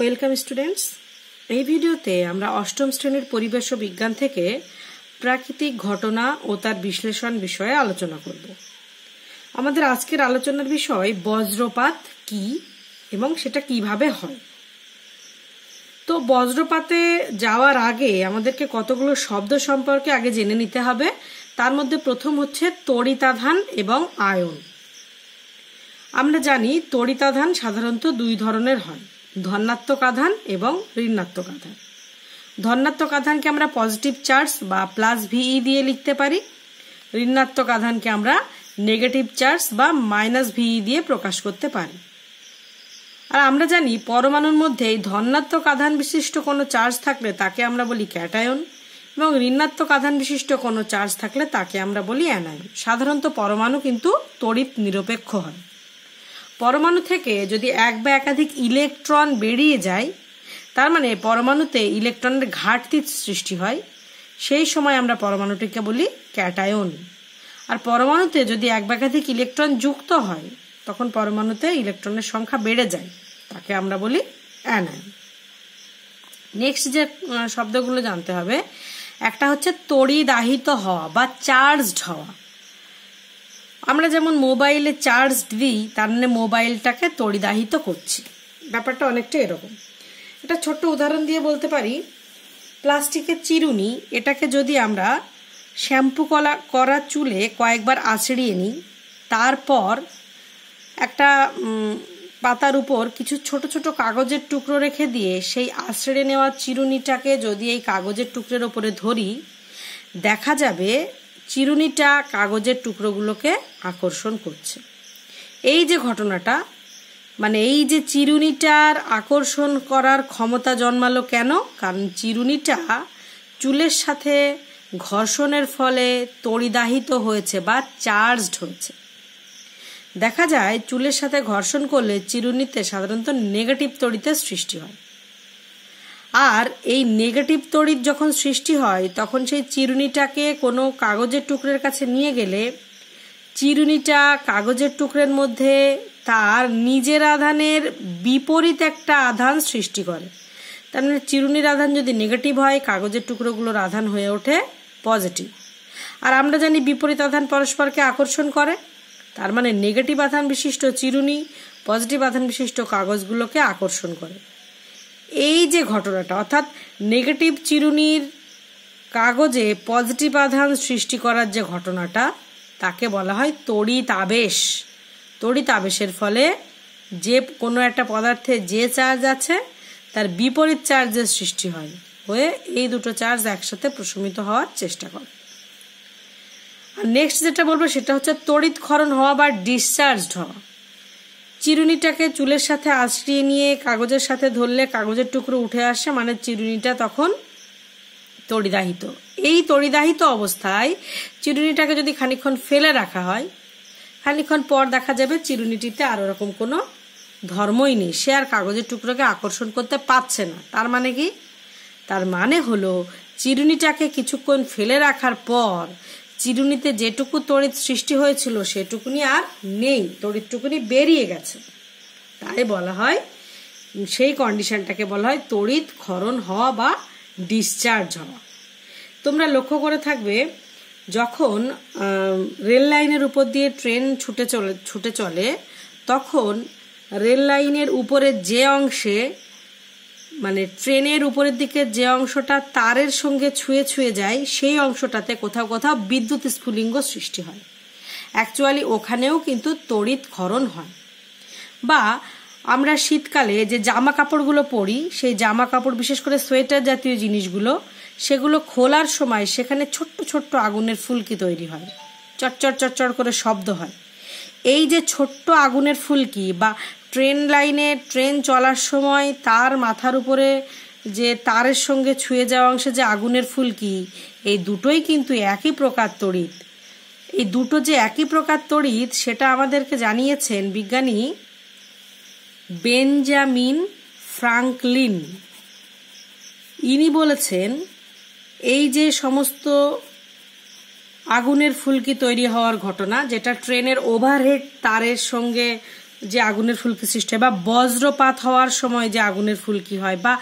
Welcome students. এই ভিডিওতে আমরা অষ্টম শ্রেণির পরিবেশ ও বিজ্ঞান থেকে প্রাকৃতিক ঘটনা ও তার বিশ্লেষণ বিষয়ে আলোচনা করব। আমাদের আজকের আলোচনার বিষয় বজ্রপাত কি এবং সেটা কীভাবে হয়? তো বজ্রপাতে যাওয়ার আগে আমাদেরকে কতগুলো শব্দ সম্পর্কে আগে জেনে নিতে হবে। তার মধ্যে প্রথম হচ্ছে তড়িতাধান এবং আয়ন। আমরা জানি তড়িতাধান সাধারণত দুই ধরনের হয়। ধনাত্মক আধান এবং ঋণাত্মক আধান ধনাত্মক আধানকে আমরা পজিটিভ চার্জ বা প্লাস ভিই দিয়ে লিখতে পারি। ঋণাত্মক আধানকে আমরা নেগেটিভ চার্জ বা মাইনাস ভিই দিয়ে প্রকাশ করতে পারি। আর আমরা জানি পরমাণুর মধ্যে এই ধনাত্মক আধান বিশিষ্ট কোনো চার্জ থাকলে তাকে আমরা বলি ক্যাটায়ন এবং ঋণাত্মক আধান বিশিষ্ট কোনো চার্জ থাকলে তাকে আমরা বলি অ্যানায়ন সাধারণত পরমাণু কিন্তু তড়িৎ নিরপেক্ষ হয়। পরমাণু থেকে যদি এক বা একাধিক ইলেকট্রন বেরিয়ে যায়, তার মানে পরমাণুতে ইলেকট্রনের ঘাটতি সৃষ্টি হয়, সেই সময় আমরা পরমাণুটিকে বলি ক্যাটায়ন। আর পরমাণুতে যদি এক বা একাধিক ইলেকট্রন যুক্ত হয়, তখন পরমাণুতে ইলেকট্রনের সংখ্যা বেড়ে যায়, তাকে আমরা বলি অ্যানায়ন। নেক্সট যে শব্দগুলো জানতে হবে, একটা হচ্ছে তড়িদাহিত হওয়া বা চার্জড হওয়া। আমরা যেমন মোবাইলে চার্জ দিই, তার মানে মোবাইলটাকে তড়িদাহিত করছি। ব্যাপারটা অনেকটা এরকম। এটা ছোট্ট উদাহরণ দিয়ে বলতে পারি, প্লাস্টিকের চিরুনি, এটাকে যদি আমরা শ্যাম্পু কলা, করা চুলে কয়েকবার আছড়িয়ে নিই, তারপর একটা পাতার উপর কিছু ছোট ছোট কাগজের টুকরো রেখে দিয়ে সেই আছড়ে নেওয়া চিরুনিটাকে যদি এই কাগজের টুকরোর ওপরে ধরি, দেখা যাবে চিরুনিটা কাগজের টুকরোগুলোকে আকর্ষণ করছে। এই যে ঘটনাটা মানে এই যে চিরুনিটার আকর্ষণ করার ক্ষমতা জন্মালো কেন? কারণ চিরুনিটা চুলের সাথে ঘর্ষণের ফলে তড়িদাহিত হয়েছে বা চার্জড হয়েছে। দেখা যায়, চুলের সাথে ঘর্ষণ করলে চিরুনিতে সাধারণত নেগেটিভ তড়িতের সৃষ্টি হয়। আর এই নেগেটিভ তড়িৎ যখন সৃষ্টি হয়, তখন সেই চিরুনিটাকে কোনো কাগজের টুকরের কাছে নিয়ে গেলে, চিরুনিটা কাগজের টুকরের মধ্যে তার নিজের আধানের বিপরীত একটা আধান সৃষ্টি করে। তার মানে চিরুনির আধান যদি নেগেটিভ হয়, কাগজের টুকরোগুলোর আধান হয়ে ওঠে পজিটিভ আর আমরা জানি বিপরীত আধান পরস্পরকে আকর্ষণ করে। তার মানে নেগেটিভ আধান বিশিষ্ট চিরুনি পজিটিভ আধান বিশিষ্ট কাগজগুলোকে আকর্ষণ করে। এই যে ঘটনাটা, অর্থাৎ নেগেটিভ চিরুনির কাগজে পজিটিভ আধান সৃষ্টি করার যে ঘটনাটা, তাকে বলা হয় তড়িৎ আবেশ। তড়িৎ আবেশের ফলে যে কোনো একটা পদার্থে যে চার্জ আছে, তার বিপরীত চার্জের সৃষ্টি হয়, হয়ে এই দুটো চার্জ একসাথে প্রশমিত হওয়ার চেষ্টা করে। আর নেক্সট যেটা বলব, সেটা হচ্ছে তড়িৎ ক্ষরণ হওয়া বা ডিসচার্জড হওয়া। চিরুনিটাকে চুলের সাথে আশ্রিয়ে নিয়ে কাগজের সাথে ধরলে কাগজের টুকরো উঠে আসে মানে চিরুনিটা তখন তড়িদাহিত। এই তড়িদাহিত অবস্থায় চিরুনিটাকে যদি খানিক্ষণ ফেলে রাখা হয় খানিক্ষণ পর দেখা যাবে চিরুনিটিতে আর ওরকম কোনো ধর্মই নেই। সে আর কাগজের টুকরোকে আকর্ষণ করতে পারছে না। তার মানে কি? তার মানে হলো, চিরুনিটাকে কিছুক্ষণ ফেলে রাখার পর চিরুনিতে যেটুকু তড়িৎ সৃষ্টি হয়েছিল, সেটুকুনি আর নেই। তড়িৎটুকুনি বেরিয়ে গেছে। তাই বলা হয়, সেই কন্ডিশনটাকে বলা হয় তড়িৎ ক্ষরণ হওয়া বা ডিসচার্জ হওয়া। তোমরা লক্ষ্য করে থাকবে, যখন রেল লাইনের উপর দিয়ে ট্রেন ছুটে চলে ছুটে চলে, তখন রেল লাইনের উপরের যে অংশে মানে ট্রেনের উপরের দিকে যে অংশটা তারের সঙ্গে ছুঁয়ে ছুঁয়ে যায়, সেই অংশটাতে কোথাও কোথাও বিদ্যুৎ স্ফুলিঙ্গ সৃষ্টি হয়। অ্যাকচুয়ালি ওখানেও কিন্তু তড়িৎ ক্ষরণ হয়। বা আমরা শীতকালে যে জামা কাপড়গুলো পরি, সেই জামা কাপড় বিশেষ করে সোয়েটার জাতীয় জিনিসগুলো, সেগুলো খোলার সময় সেখানে ছোট্ট ছোট্ট আগুনের ফুলকি তৈরি হয়। চটচট চটচট করে শব্দ হয়। এই যে ছোট্ট আগুনের ফুলকি বা ট্রেন লাইনে ট্রেন চলার সময় তার মাথার উপরে যে তারের সঙ্গে ছুঁয়ে যাওয়া অংশে যে আগুনের ফুলকি এই দুটোই কিন্তু একই প্রকার তড়িৎ। এই দুটো যে একই প্রকার তড়িৎ, সেটা আমাদেরকে জানিয়েছেন বিজ্ঞানী বেঞ্জামিন ফ্রাঙ্কলিন। ইনি বলেছেন, এই যে সমস্ত আগুনের ফুলকি তৈরি হওয়ার ঘটনা, যেটা ট্রেনের ওভারহেড তারের সঙ্গে যে আগুনের ফুলকি সৃষ্টি হয়, বা বজ্রপাত হওয়ার সময় যে আগুনের ফুলকি হয়, বা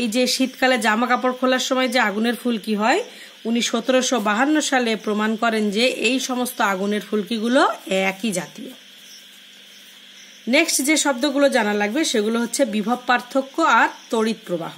এই যে শীতকালে জামা কাপড় খোলার সময় যে আগুনের ফুলকি হয়, উনি সতেরোশো বাহান্ন সালে প্রমাণ করেন যে এই সমস্ত আগুনের ফুলকিগুলো একই জাতীয়। নেক্সট যে শব্দগুলো জানা লাগবে, সেগুলো হচ্ছে বিভব পার্থক্য আর তড়িৎ প্রবাহ।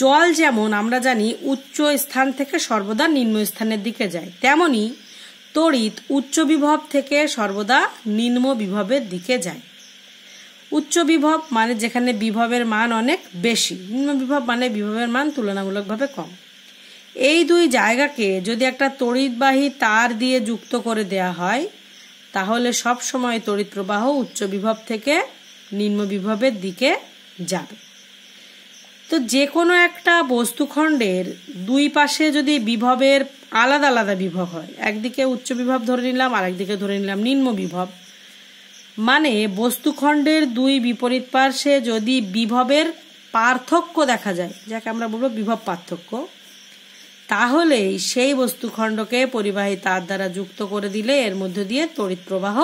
জল যেমন আমরা জানি উচ্চ স্থান থেকে সর্বদা নিম্ন স্থানের দিকে যায়, তেমনি তড়িৎ উচ্চ বিভব থেকে সর্বদা নিম্ন বিভবের দিকে যায়। উচ্চ বিভব মানে যেখানে বিভবের মান অনেক বেশি, নিম্ন বিভব মানে বিভবের মান তুলনামূলকভাবে কম। এই দুই জায়গাকে যদি একটা তড়িৎবাহী তার দিয়ে যুক্ত করে দেয়া হয়, তাহলে সব সময় তড়িৎ প্রবাহ উচ্চ বিভব থেকে নিম্ন বিভবের দিকে যাবে। তো যে কোনো একটা বস্তুখণ্ডের দুই পাশে যদি বিভবের আলাদা আলাদা বিভব হয়। একদিকে উচ্চ বিভব ধরে নিলাম আর একদিকে ধরে নিলাম নিম্ন বিভব। মানে বস্তুখণ্ডের দুই বিপরীত পার্শ্বে যদি বিভবের পার্থক্য দেখা যায়, যাকে আমরা বলব বিভব পার্থক্য তাহলেই সেই বস্তুখণ্ডকে পরিবাহী তার দ্বারা যুক্ত করে দিলে এর মধ্যে দিয়ে তড়িৎ প্রবাহ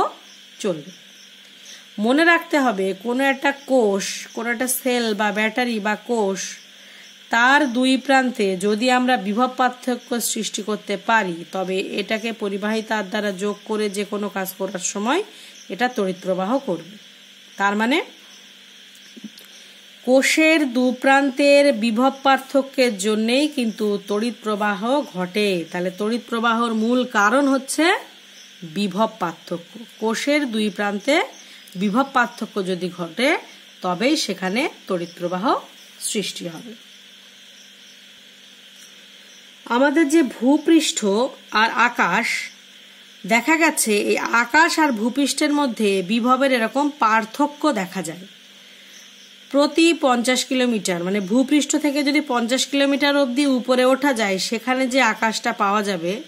চলবে। মনে রাখতে হবে, কোনো একটা কোষ, কোনো একটা সেল বা ব্যাটারি বা কোষ তার দুই প্রান্তে যদি আমরা বিভব পার্থক্য সৃষ্টি করতে পারি, তবে এটাকে পরিবাহী তার দ্বারা যোগ করে যে কোনো কাজ করার সময় এটা তড়িৎ প্রবাহ করবে। তার মানে কোষের দু প্রান্তের বিভব পার্থক্যের জন্যেই কিন্তু তড়িৎ প্রবাহ ঘটে। তাহলে তড়িৎ প্রবাহর মূল কারণ হচ্ছে বিভব পার্থক্য। কোষের দুই প্রান্তে বিভব পার্থক্য যদি ঘটে, তবেই সেখানে তড়িৎ প্রবাহ সৃষ্টি হবে। আমাদের যে ভূপৃষ্ঠ আর আকাশ, দেখা গেছে এই আকাশ আর ভূপৃষ্ঠের মধ্যে বিভবের এরকম পার্থক্য দেখা যায়। প্রতি পঞ্চাশ কিলোমিটার মানে ভূপৃষ্ঠ থেকে যদি পঞ্চাশ কিলোমিটার অবধি উপরে ওঠা যায়, সেখানে যে আকাশটা পাওয়া যাবে,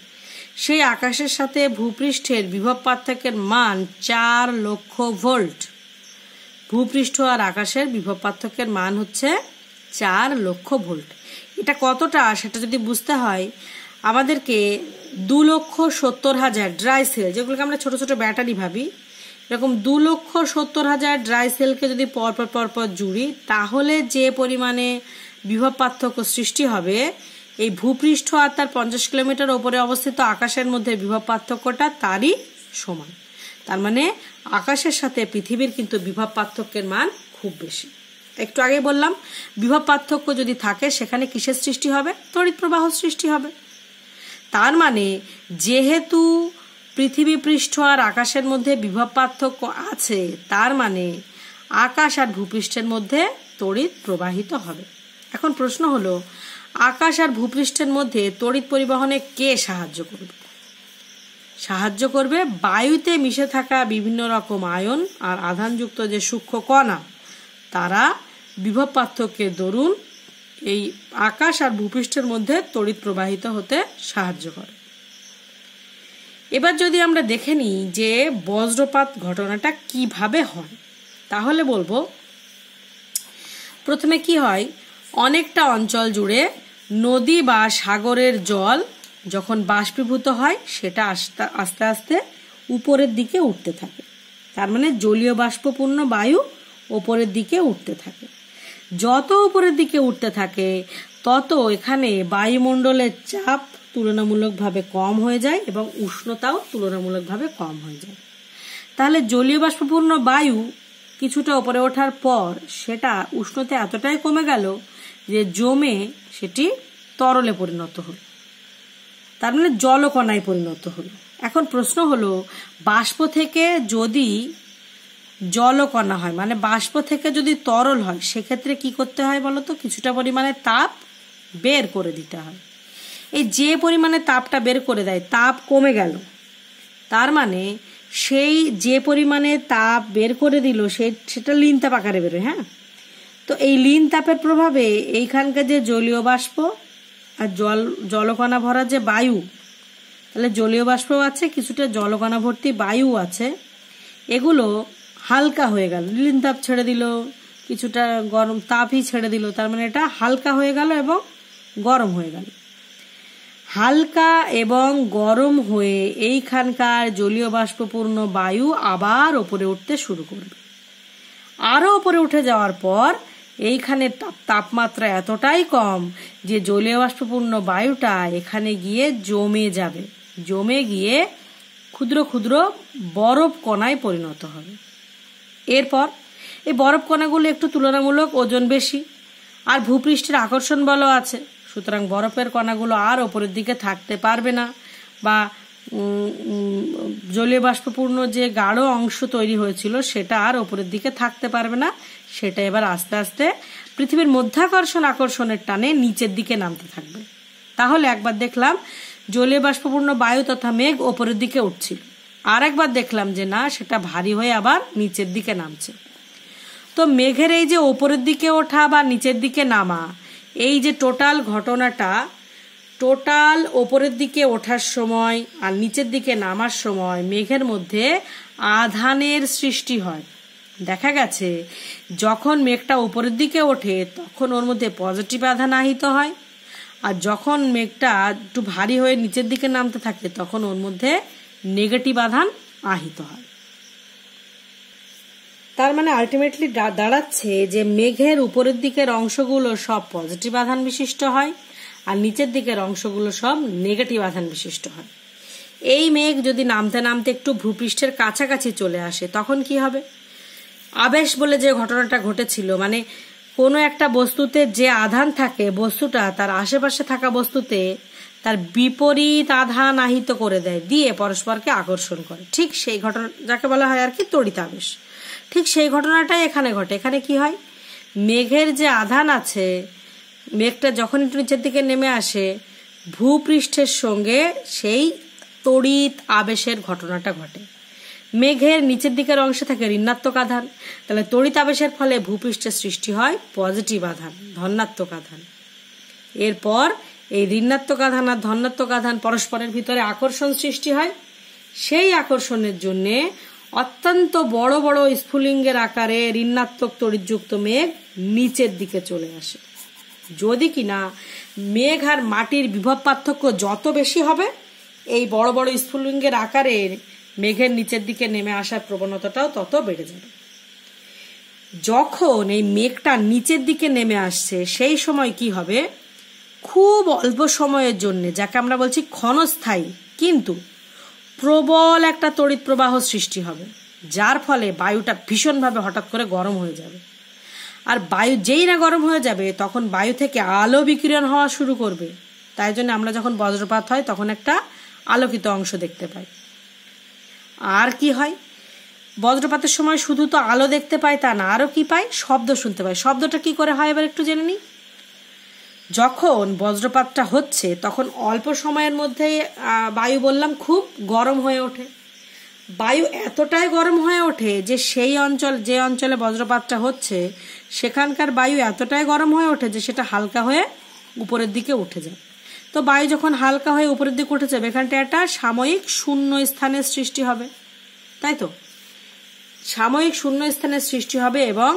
সেই আকাশের সাথে ভূপৃষ্ঠের বিভব পার্থক্যের মান চার লক্ষ ভোল্ট। ভূপৃষ্ঠ আর আকাশের বিভব পার্থক্যের মান হচ্ছে চার লক্ষ ভোল্ট। এটা কতটা সেটা যদি বুঝতে হয়, আমাদেরকে দু লক্ষ সত্তর হাজার ড্রাই সেল যেগুলোকে আমরা ছোট ছোট ব্যাটারি ভাবি, এরকম দু লক্ষ সত্তর হাজার ড্রাই সেলকে যদি পরপর পরপর জুড়ি, তাহলে যে পরিমাণে বিভব পার্থক্য সৃষ্টি হবে, এই ভূপৃষ্ঠ আর তার পঞ্চাশ কিলোমিটার ওপরে অবস্থিত আকাশের মধ্যে বিভব পার্থক্যটা তারই সমান। তার মানে আকাশের সাথে পৃথিবীর কিন্তু বিভব পার্থক্যের মান খুব বেশি। একটু আগে বললাম, বিভব পার্থক্য যদি থাকে, সেখানে কিসের সৃষ্টি হবে? তড়িৎ প্রবাহ সৃষ্টি হবে। তার মানে যেহেতু পৃথিবী পৃষ্ঠ আর আকাশের মধ্যে বিভব পার্থক্য আছে, তার মানে আকাশ আর ভূপৃষ্ঠের মধ্যে তড়িৎ প্রবাহিত হবে। এখন প্রশ্ন হলো, আকাশ আর ভূপৃষ্ঠের মধ্যে তড়িৎ পরিবহনে কে সাহায্য করবে? সাহায্য করবে বায়ুতে মিশে থাকা বিভিন্ন রকম আয়ন আর আধানযুক্ত যে সূক্ষ্ম কণা, তারা বিভব পার্থক্যের দরুন এই আকাশ আর ভূপৃষ্ঠের মধ্যে তড়িৎ প্রবাহিত হতে সাহায্য করে। এবার যদি আমরা দেখে নিই যে বজ্রপাত ঘটনাটা কীভাবে হয়, তাহলে বলব, প্রথমে কি হয়, অনেকটা অঞ্চল জুড়ে নদী বা সাগরের জল যখন বাষ্পীভূত হয়, সেটা আস্তে আস্তে আস্তে উপরের দিকে উঠতে থাকে। তার মানে জলীয় বাষ্পপূর্ণ বায়ু ওপরের দিকে উঠতে থাকে। যত উপরের দিকে উঠতে থাকে, তত এখানে বায়ুমণ্ডলের চাপ তুলনামূলকভাবে কম হয়ে যায় এবং উষ্ণতাও তুলনামূলকভাবে কম হয়ে যায়। তাহলে জলীয় বাষ্পপূর্ণ বায়ু কিছুটা উপরে ওঠার পর সেটা উষ্ণতা এতটাই কমে গেল যে জমে সেটি তরলে পরিণত হল। তার মানে জলকণায় পরিণত হলো। এখন প্রশ্ন হলো, বাষ্প থেকে যদি জলকণা হয়। মানে বাষ্প থেকে যদি তরল হয়, সেক্ষেত্রে কি করতে হয় বলতো কিছুটা পরিমাণে তাপ বের করে দিতে হয়। এই যে পরিমাণে তাপটা বের করে দেয়, তাপ কমে গেল। তার মানে সেই যে পরিমাণে তাপ বের করে দিল, সে, সেটা লিন তাপ আকারে বেরোয় হ্যাঁ? তো এই লিন তাপের প্রভাবে এইখানকার যে জলীয় বাষ্প আর জল, জলকণা ভরা যে বায়ু, তাহলে জলীয় বাষ্পও আছে, কিছুটা জলকণা ভর্তি বায়ু আছে। এগুলো হালকা হয়ে গেল। লিন তাপ ছেড়ে দিল, কিছুটা গরম তাপই ছেড়ে দিল, তার মানে এটা হালকা হয়ে গেল এবং গরম হয়ে গেল। হালকা এবং গরম হয়ে এইখানকার জলীয় বাষ্পপূর্ণ বায়ু আবার ওপরে উঠতে শুরু করবে। আরও ওপরে উঠে যাওয়ার পর এইখানে তাপমাত্রা এতটাই কম যে জলীয় বাষ্পপূর্ণ বায়ুটা এখানে গিয়ে জমে যাবে। জমে গিয়ে ক্ষুদ্র ক্ষুদ্র বরফ কণায় পরিণত হবে। এরপর এই বরফ কণাগুলো একটু তুলনামূলক ওজন বেশি। আর ভূপৃষ্ঠের আকর্ষণ বলও আছে। সুতরাং বরফের কণাগুলো আর ওপরের দিকে থাকতে পারবে না বা জলীয় বাষ্পপূর্ণ যে গাঢ় অংশ তৈরি হয়েছিল সেটা আর ওপরের দিকে থাকতে পারবে না। সেটা এবার আস্তে আস্তে পৃথিবীর মধ্যাকর্ষণ আকর্ষণের টানে নিচের দিকে নামতে থাকবে। তাহলে একবার দেখলাম জলীয় বাষ্পপূর্ণ বায়ু তথা মেঘ ওপরের দিকে উঠছিল। আর একবার দেখলাম যে না, সেটা ভারী হয়ে আবার নিচের দিকে নামছে। তো মেঘের এই যে ওপরের দিকে ওঠা বা নিচের দিকে নামা, এই যে টোটাল ঘটনাটা, টোটাল ওপরের দিকে ওঠার সময় আর নিচের দিকে নামার সময় মেঘের মধ্যে আধানের সৃষ্টি হয়। দেখা গেছে, যখন মেঘটা উপরের দিকে ওঠে, তখন ওর মধ্যে পজিটিভ আধান আহিত হয়। আর যখন মেঘটা একটু ভারী হয়ে নিচের দিকে নামতে থাকে, তখন ওর মধ্যে নেগেটিভ আধান আহিত হয়। তার মানে আলটিমেটলি দাঁড়াচ্ছে যে মেঘের উপরের দিকের অংশগুলো সব পজিটিভ আধান বিশিষ্ট হয় আর নিচের দিকের অংশগুলো সব নেগেটিভ আধান বিশিষ্ট হয়। এই মেঘ যদি নামতে নামতে একটু ভূপৃষ্ঠের কাছাকাছি চলে আসে, তখন কি হবে? আবেশ বলে যে ঘটনাটা ঘটেছিল মানে কোনো একটা বস্তুতে যে আধান থাকে, বস্তুটা তার আশেপাশে থাকা বস্তুতে তার বিপরীত আধান আহিত করে দেয়, দিয়ে পরস্পরকে আকর্ষণ করে। ঠিক সেই ঘটনা, যাকে বলা হয় আর কি তড়িৎ আবেশ ঠিক সেই ঘটনাটাই এখানে ঘটে। এখানে কি হয়? মেঘের যে আধান আছে, মেঘটা যখন একটু নিচের দিকে নেমে আসে, ভূপৃষ্ঠের সঙ্গে সেই তড়িৎ আবেশের ঘটনাটা ঘটে। মেঘের নিচের দিকের অংশে থাকে ঋণাত্মক আধান। তাহলে তড়িৎ আবেশের ফলে ভূপৃষ্ঠের সৃষ্টি হয় পজিটিভ আধান, ধনাত্মক আধান। এরপর এই ঋণাত্মক আধান আর ধনাত্মক আধান পরস্পরের ভিতরে আকর্ষণ সৃষ্টি হয়। সেই আকর্ষণের জন্যে অত্যন্ত বড় বড় স্ফুলিঙ্গের আকারে ঋণাত্মক তড়িৎযুক্ত মেঘ নিচের দিকে চলে আসে। যদি কিনা মেঘ আর মাটির বিভব পার্থক্য যত বেশি হবে, এই বড় বড় স্ফুলিঙ্গের আকারের মেঘের নিচের দিকে নেমে আসার প্রবণতাটাও তত বেড়ে যাবে। যখন এই মেঘটা নিচের দিকে নেমে আসছে, সেই সময় কি হবে? খুব অল্প সময়ের জন্য, যাকে আমরা বলছি ক্ষণস্থায়ী, কিন্তু প্রবল একটা তড়িৎ প্রবাহ সৃষ্টি হবে, যার ফলে বায়ুটা ভীষণভাবে হঠাৎ করে গরম হয়ে যাবে। আর বায়ু যেই না গরম হয়ে যাবে, তখন বায়ু থেকে আলো বিকিরণ হওয়া শুরু করবে। তাই জন্য আমরা যখন বজ্রপাত হয়, তখন একটা আলোকিত অংশ দেখতে পাই। আর কি হয়? বজ্রপাতের সময় শুধু তো আলো দেখতে পাই, তা না আরও কি পাই? শব্দ শুনতে পাই। শব্দটা কি করে হয়, এবার একটু জেনে নিই। যখন বজ্রপাতটা হচ্ছে, তখন অল্প সময়ের মধ্যে বায়ু বললাম খুব গরম হয়ে ওঠে। বায়ু এতটাই গরম হয়ে ওঠে যে সেই অঞ্চল, যে অঞ্চলে বজ্রপাতটা হচ্ছে, সেখানকার বায়ু এতটাই গরম হয়ে ওঠে যে সেটা হালকা হয়ে উপরের দিকে উঠে যায়। তো বায়ু যখন হালকা হয়ে উপরের দিকে উঠে যাবে, এখানটা একটা সাময়িক শূন্য স্থানের সৃষ্টি হবে। তাই তো? সাময়িক শূন্য স্থানের সৃষ্টি হবে এবং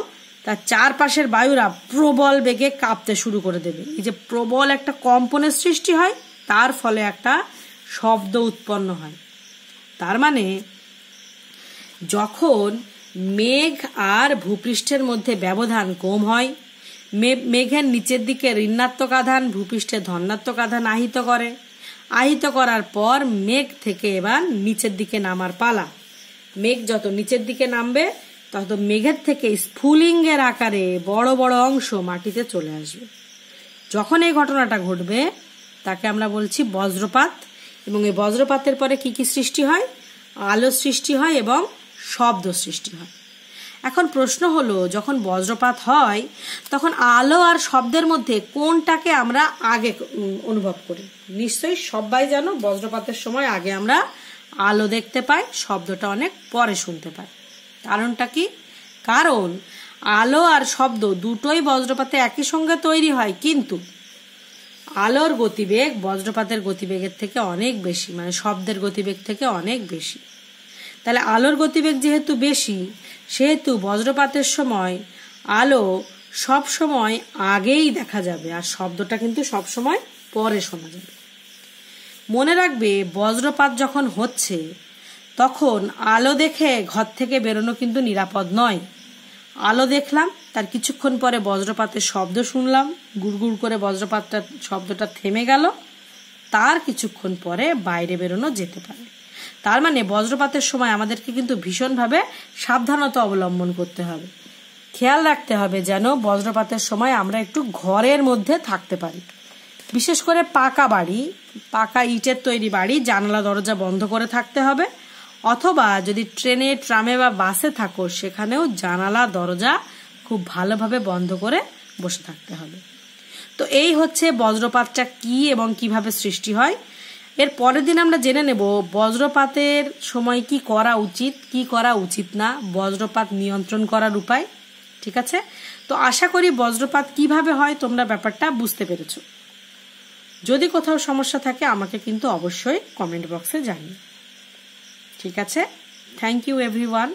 তার চারপাশের বায়ুরা প্রবল বেগে কাঁপতে শুরু করে দেবে। এই যে প্রবল একটা কম্পনের সৃষ্টি হয়, তার ফলে একটা শব্দ উৎপন্ন হয়। তার মানে যখন মেঘ আর ভূপৃষ্ঠের মধ্যে ব্যবধান কম হয় মেঘের নিচের দিকে ঋণাত্মক আধান ভূপৃষ্ঠে ধনাত্মক আধান আহিত করে। আহিত করার পর মেঘ থেকে এবার নিচের দিকে নামার পালা। মেঘ যত নিচের দিকে নামবে তত মেঘের থেকে স্ফুলিঙ্গের আকারে বড় বড় অংশ মাটিতে চলে আসবে। যখন এই ঘটনাটা ঘটবে, তাকে আমরা বলছি বজ্রপাত এবং এই বজ্রপাতের পরে কি কি সৃষ্টি হয়? আলো সৃষ্টি হয় এবং শব্দ সৃষ্টি হয়। এখন প্রশ্ন হলো, যখন বজ্রপাত হয়, তখন আলো আর শব্দের মধ্যে কোনটাকে আমরা আগে অনুভব করি? নিশ্চয়ই সবাই জানো, বজ্রপাতের সময় আগে আমরা আলো দেখতে পাই, শব্দটা অনেক পরে শুনতে পাই। কারণটা কি? কারণ আলো আর শব্দ দুটোই বজ্রপাতে একই সঙ্গে তৈরি হয়, কিন্তু আলোর গতিবেগ বজ্রপাতের গতিবেগের থেকে অনেক বেশি মানে শব্দের গতিবেগ থেকে অনেক বেশি। তাহলে আলোর গতিবেগ যেহেতু বেশি, সেহেতু বজ্রপাতের সময় আলো সব সময় আগেই দেখা যাবে, আর শব্দটা কিন্তু সব সময় পরে শোনা যাবে। মনে রাখবে বজ্রপাত যখন হচ্ছে তখন আলো দেখে ঘর থেকে বেরোনো কিন্তু নিরাপদ নয়। আলো দেখলাম, তার কিছুক্ষণ পরে বজ্রপাতের শব্দ শুনলাম। গুড়গুড় করে বজ্রপাতটা শব্দটা থেমে গেল। তার কিছুক্ষণ পরে বাইরে বেরোনো যেতে পারে। তার মানে বজ্রপাতের সময় আমাদেরকে কিন্তু ভীষণভাবে সাবধানতা অবলম্বন করতে হবে। খেয়াল রাখতে হবে যেন বজ্রপাতের সময় আমরা একটু ঘরের মধ্যে থাকতে পারি। বিশেষ করে পাকা বাড়ি, পাকা ইটের তৈরি বাড়ি, জানালা দরজা বন্ধ করে থাকতে হবে। অথবা যদি ট্রেনে, ট্রামে বা বাসে থাকো, সেখানেও জানালা, দরজা খুব ভালোভাবে বন্ধ করে বসে থাকতে হবে। তো এই হচ্ছে বজ্রপাতটা কি এবং কীভাবে সৃষ্টি হয়। এর পরের দিন আমরা জেনে নেব বজ্রপাতের সময় কি করা উচিত, কি করা উচিত না, বজ্রপাত নিয়ন্ত্রণ করার উপায়, ঠিক আছে? তো আশা করি বজ্রপাত কীভাবে হয় তোমরা ব্যাপারটা বুঝতে পেরেছ। যদি কোথাও সমস্যা থাকে, আমাকে কিন্তু অবশ্যই কমেন্ট বক্সে জানিয়ে ঠিক আছে? Thank you everyone